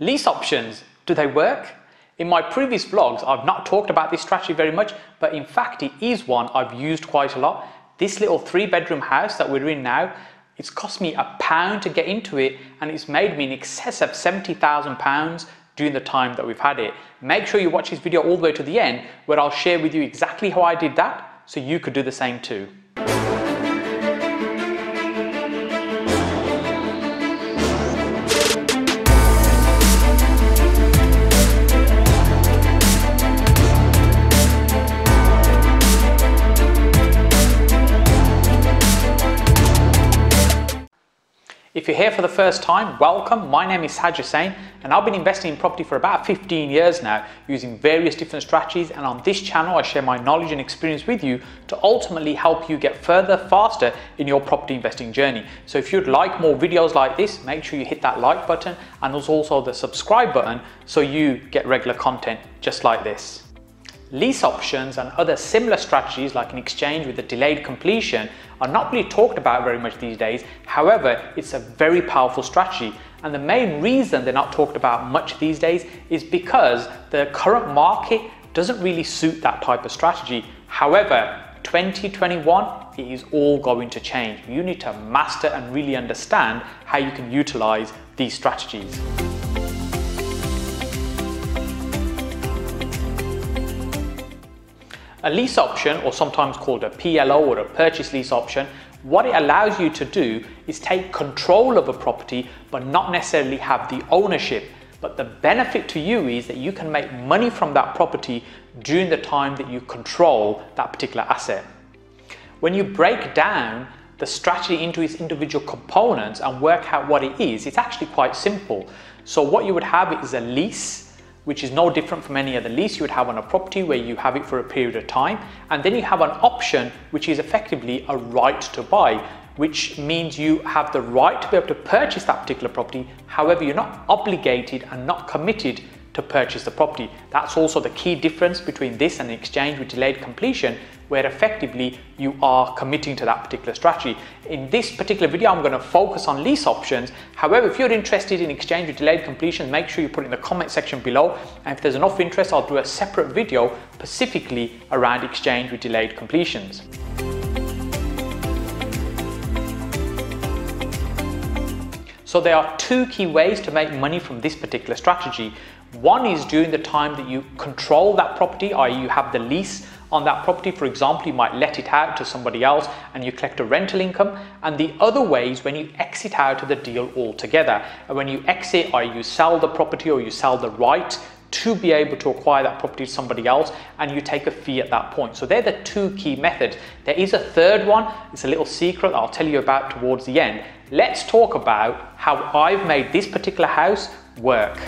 Lease options, do they work? In my previous vlogs, I've not talked about this strategy very much, but in fact, it is one I've used quite a lot. This little three bedroom house that we're in now, it's cost me a pound to get into it and it's made me in excess of 70,000 pounds during the time that we've had it. Make sure you watch this video all the way to the end where I'll share with you exactly how I did that so you could do the same too. You're here for the first time, welcome. My name is Saj Hussain and I've been investing in property for about 15 years now using various different strategies and on this channel I share my knowledge and experience with you to ultimately help you get further faster in your property investing journey. So if you'd like more videos like this, make sure you hit that like button and there's also the subscribe button so you get regular content just like this. Lease options and other similar strategies like an exchange with a delayed completion are not really talked about very much these days. However, it's a very powerful strategy. And the main reason they're not talked about much these days is because the current market doesn't really suit that type of strategy. However, 2021, it is all going to change. You need to master and really understand how you can utilize these strategies. A lease option, or sometimes called a PLO or a purchase lease option, what it allows you to do is take control of a property but not necessarily have the ownership. But the benefit to you is that you can make money from that property during the time that you control that particular asset. When you break down the strategy into its individual components and work out what it is, it's actually quite simple. So what you would have is a lease which is no different from any other lease you would have on a property where you have it for a period of time. And then you have an option, which is effectively a right to buy, which means you have the right to be able to purchase that particular property. However, you're not obligated and not committed to purchase the property. That's also the key difference between this and exchange with delayed completion, where effectively you are committing to that particular strategy. In this particular video, I'm going to focus on lease options. However, if you're interested in exchange with delayed completion, make sure you put it in the comment section below. And if there's enough interest, I'll do a separate video specifically around exchange with delayed completions. So there are two key ways to make money from this particular strategy. One is during the time that you control that property, i.e. you have the lease on that property. For example, you might let it out to somebody else and you collect a rental income. And the other way is when you exit out of the deal altogether. And when you exit, or you sell the property or you sell the right to be able to acquire that property to somebody else and you take a fee at that point. So they're the two key methods. There is a third one, it's a little secret I'll tell you about towards the end. Let's talk about how I've made this particular house work.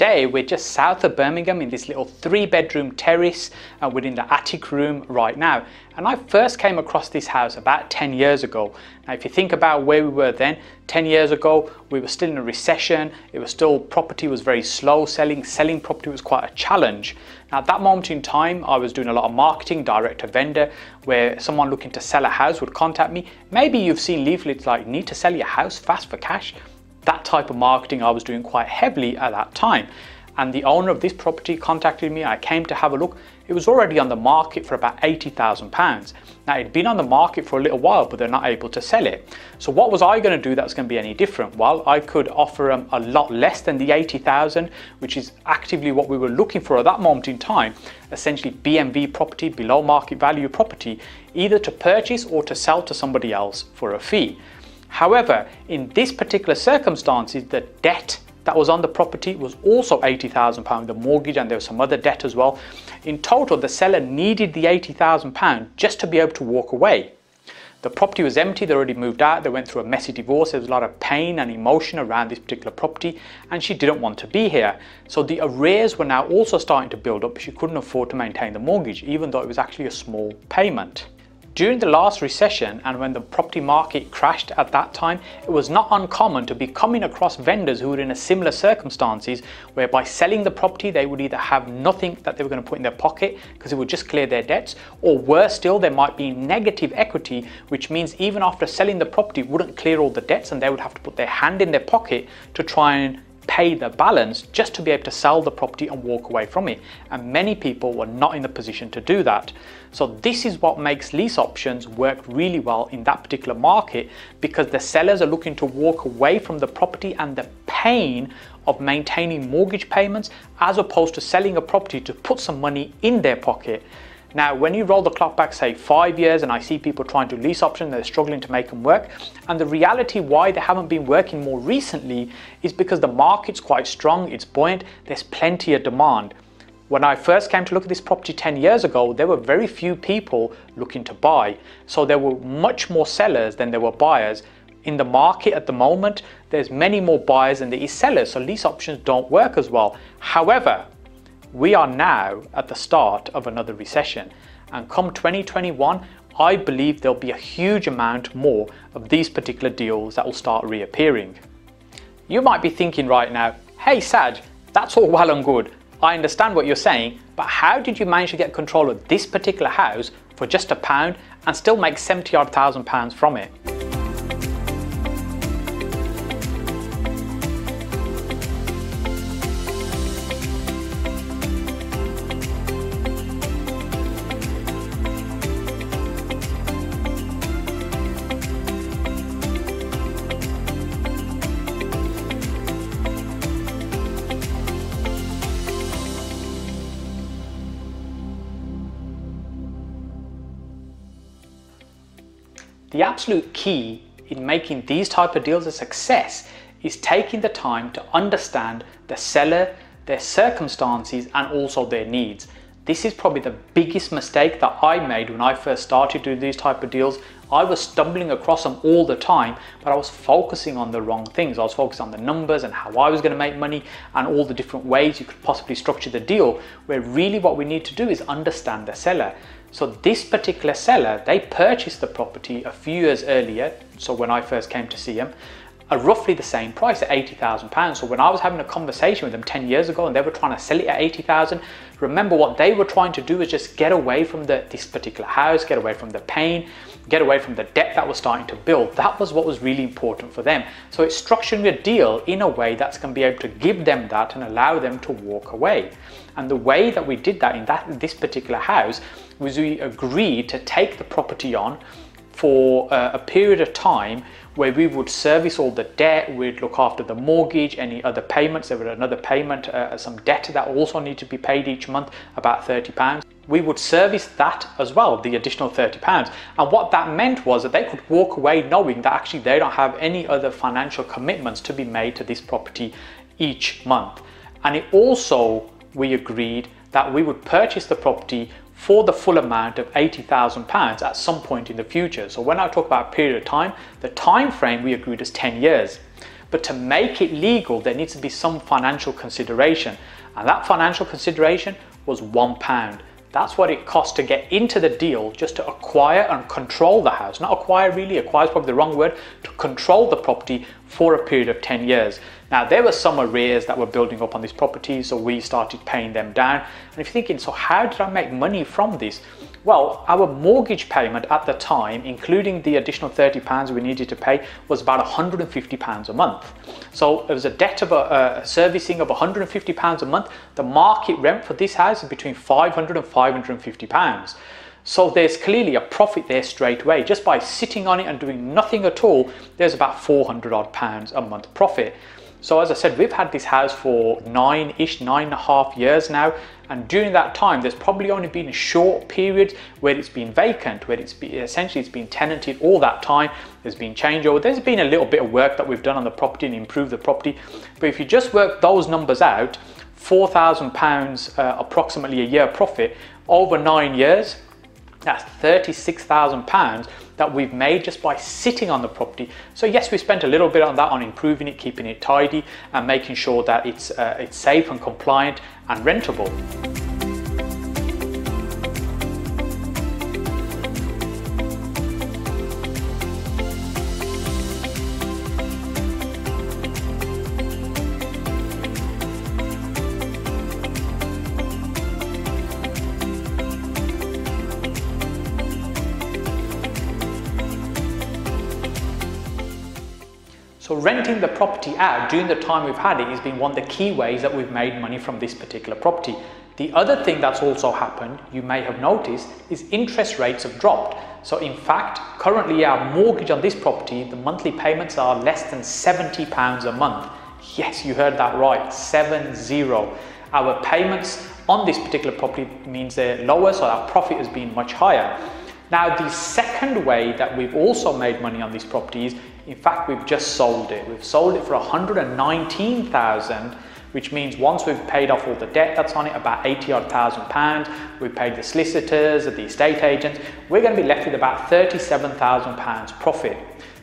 Today we're just south of Birmingham in this little three bedroom terrace and we're in the attic room right now. And I first came across this house about 10 years ago. Now if you think about where we were then, 10 years ago we were still in a recession, it was still, property was very slow selling, selling property was quite a challenge. Now at that moment in time I was doing a lot of marketing, direct to vendor, where someone looking to sell a house would contact me. Maybe you've seen leaflets like need to sell your house fast for cash that type of marketing I was doing quite heavily at that time. And the owner of this property contacted me. I came to have a look. It was already on the market for about £80,000. Now, it'd been on the market for a little while, but they're not able to sell it. So, what was I going to do that's going to be any different? Well, I could offer them a lot less than the 80,000, which is actively what we were looking for at that moment in time. Essentially, BMV property, below market value property, either to purchase or to sell to somebody else for a fee. However, in this particular circumstances, the debt that was on the property was also £80,000, the mortgage, and there was some other debt as well. In total, the seller needed the £80,000 just to be able to walk away. The property was empty, they already moved out, they went through a messy divorce, there was a lot of pain and emotion around this particular property, and she didn't want to be here. So the arrears were now also starting to build up. She couldn't afford to maintain the mortgage, even though it was actually a small payment. During the last recession and when the property market crashed at that time, it was not uncommon to be coming across vendors who were in a similar circumstances whereby selling the property they would either have nothing that they were going to put in their pocket because it would just clear their debts or worse still there might be negative equity which means even after selling the property wouldn't clear all the debts and they would have to put their hand in their pocket to try and pay the balance just to be able to sell the property and walk away from it. And many people were not in the position to do that. So this is what makes lease options work really well in that particular market because the sellers are looking to walk away from the property and the pain of maintaining mortgage payments as opposed to selling a property to put some money in their pocket. Now, when you roll the clock back, say five years, and I see people trying to lease options, they're struggling to make them work. And the reality why they haven't been working more recently is because the market's quite strong, it's buoyant, there's plenty of demand. When I first came to look at this property 10 years ago, there were very few people looking to buy. So there were much more sellers than there were buyers. In the market at the moment, there's many more buyers than there is sellers, so lease options don't work as well. However, we are now at the start of another recession, and come 2021, I believe there'll be a huge amount more of these particular deals that will start reappearing. You might be thinking right now, hey Saj, that's all well and good. I understand what you're saying, but how did you manage to get control of this particular house for just a pound and still make 70 odd thousand pounds from it? The absolute key in making these type of deals a success is taking the time to understand the seller, their circumstances and also their needs. This is probably the biggest mistake that I made when I first started doing these type of deals. I was stumbling across them all the time, but I was focusing on the wrong things. I was focused on the numbers and how I was going to make money and all the different ways you could possibly structure the deal, where really what we need to do is understand the seller. So this particular seller, they purchased the property a few years earlier. So when I first came to see them, at roughly the same price at £80,000. So when I was having a conversation with them 10 years ago and they were trying to sell it at 80,000, remember what they were trying to do is just get away from the, this particular house, get away from the pain, get away from the debt that was starting to build. That was what was really important for them. So it's structuring a deal in a way that's going to be able to give them that and allow them to walk away. And the way that we did that in that this particular house was we agreed to take the property on for uh, a period of time where we would service all the debt, we'd look after the mortgage, any other payments, there was another payment, uh, some debt that also need to be paid each month, about £30. We would service that as well, the additional £30. And what that meant was that they could walk away knowing that actually they don't have any other financial commitments to be made to this property each month. And it also, we agreed that we would purchase the property for the full amount of £80,000 at some point in the future. So when I talk about a period of time, the time frame we agreed is 10 years. But to make it legal, there needs to be some financial consideration. And that financial consideration was one pound. That's what it cost to get into the deal just to acquire and control the house. Not acquire really, acquire is probably the wrong word, to control the property for a period of 10 years. Now, there were some arrears that were building up on this property, so we started paying them down. And if you're thinking, so how did I make money from this? Well, our mortgage payment at the time, including the additional 30 pounds we needed to pay, was about 150 pounds a month. So it was a debt of a, servicing of 150 pounds a month. The market rent for this house is between 500 and 550 pounds. So there's clearly a profit there straight away. Just by sitting on it and doing nothing at all, there's about 400 odd pounds a month profit. So as I said, we've had this house for nine-ish, nine and a half years now. And during that time, there's probably only been a short period where it's been vacant, where it's been, essentially it's been tenanted all that time. There's been changeover. There's been a little bit of work that we've done on the property and improved the property. But if you just work those numbers out, £4,000 uh, approximately a year profit over nine years, that's £36,000 that we've made just by sitting on the property. So yes, we spent a little bit on that, on improving it, keeping it tidy and making sure that it's, uh, it's safe and compliant and rentable. So renting the property out during the time we've had it has been one of the key ways that we've made money from this particular property. The other thing that's also happened, you may have noticed, is interest rates have dropped. So in fact, currently our mortgage on this property, the monthly payments are less than 70 pounds a month. Yes, you heard that right, seven zero. Our payments on this particular property means they're lower, so our profit has been much higher. Now, the second way that we've also made money on these properties, in fact, we've just sold it. We've sold it for 119,000, which means once we've paid off all the debt that's on it, about 80 odd thousand pounds, we've paid the solicitors, the estate agents, we're going to be left with about 37,000 pounds profit.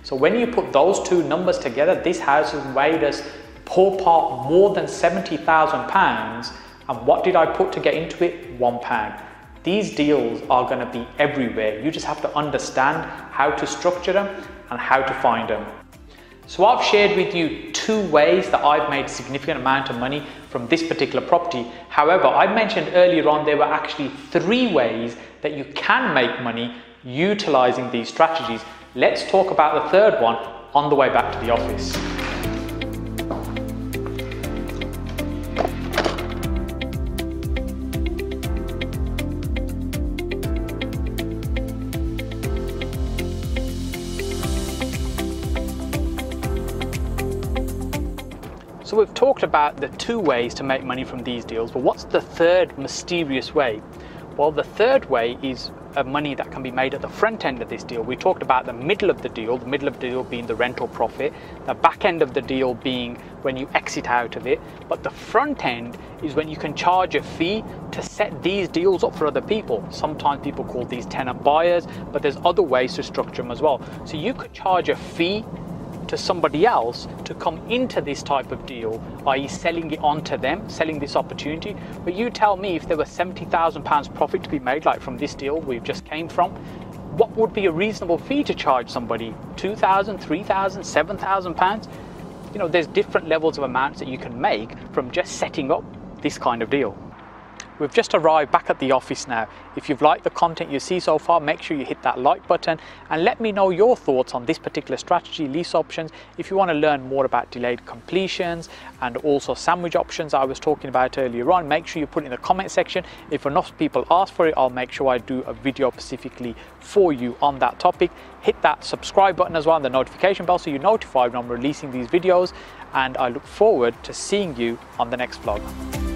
So when you put those two numbers together, this house has weighed us poor part more than 70,000 pounds. And what did I put to get into it? One pound. These deals are going to be everywhere. You just have to understand how to structure them and how to find them. So I've shared with you two ways that I've made significant amount of money from this particular property. However, I mentioned earlier on there were actually three ways that you can make money utilizing these strategies. Let's talk about the third one on the way back to the office. So we've talked about the two ways to make money from these deals, but what's the third mysterious way? Well, the third way is money that can be made at the front end of this deal. We talked about the middle of the deal, the middle of the deal being the rental profit, the back end of the deal being when you exit out of it, but the front end is when you can charge a fee to set these deals up for other people. Sometimes people call these tenant buyers, but there's other ways to structure them as well. So you could charge a fee to somebody else to come into this type of deal, i.e., selling it on to them, selling this opportunity. But you tell me if there were £70,000 profit to be made, like from this deal we've just came from, what would be a reasonable fee to charge somebody? £2,000, £3,000, £7,000? You know, there's different levels of amounts that you can make from just setting up this kind of deal. We've just arrived back at the office now. If you've liked the content you see so far, make sure you hit that like button and let me know your thoughts on this particular strategy, lease options. If you want to learn more about delayed completions and also sandwich options I was talking about earlier on, make sure you put in the comment section. If enough people ask for it, I'll make sure I do a video specifically for you on that topic. Hit that subscribe button as well and the notification bell so you're notified when I'm releasing these videos and I look forward to seeing you on the next vlog.